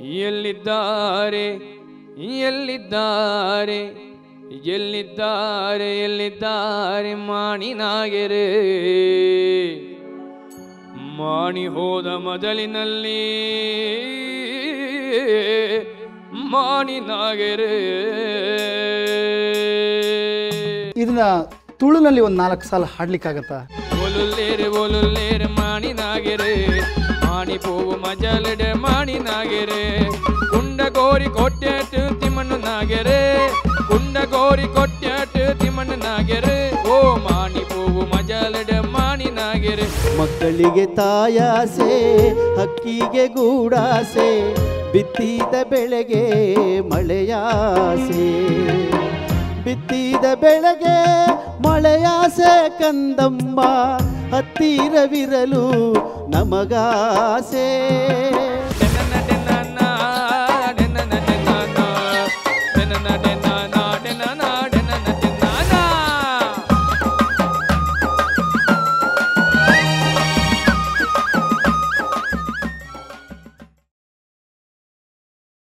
ಎಲ್ಲಿದ್ದಾರೆ? ಎಲ್ಲಿದ್ದಾರೆ? ಎಲ್ಲಿದ್ದಾರೆ? ಎಲ್ಲಿದ್ದಾರೆ? ಮಾಣಿನಾಗೆರೆ. ಮಾಣಿ ಹೋದ ಮೊದಲಿನಲ್ಲಿ ಮಾಣಿನಾಗೆರೆ. ಇದನ್ನ ತುಳುನಲ್ಲಿ ಒಂದು ನಾಲ್ಕು ಸಾಲ ಹಾಡ್ಲಿಕ್ಕಾಗತ್ತಾ? ಒಲುಲ್ಲೇರೆ ಒಲುಲ್ಲೇರೆ ಮಾಣಿನಾಗೆರೆ. ಮಾಣಿ ಪೂವು ಮಜಲಡೆ ಮಾಣಿನಾಗೆರೆ ಕುಂಡ ಗೋರಿ ಕೊಟ್ಟೆಟ್ಟು ತಿಮ್ಮಣ್ಣ ನಾಗೆರೆ. ಕುಂಡ ಗೋರಿ ಕೊಟ್ಟೆಟ್ಟು ತಿಮ್ಮಣ್ಣ ನಾಗೆರೆ. ಓ ಮಾಣಿ ಪೂವು ಮಜಲಡೆ ಮಾಣಿನಾಗೆರೆ ಮಕ್ಕಳಿಗೆ ತಾಯಾಸೆ, ಹಕ್ಕಿಗೆ ಗೂಡಾಸೆ, ಬಿತ್ತಿದ ಬೆಳೆಗೆ ಮಳೆಯಾಸೆ. ಬಿತ್ತಿದ ಬೆಳೆಗೆ ಮಳೆಯಾಸೆ ಕಂದಮ್ಮ ಹತ್ತಿರವಿರಲು ನಮಗಾಸೆ.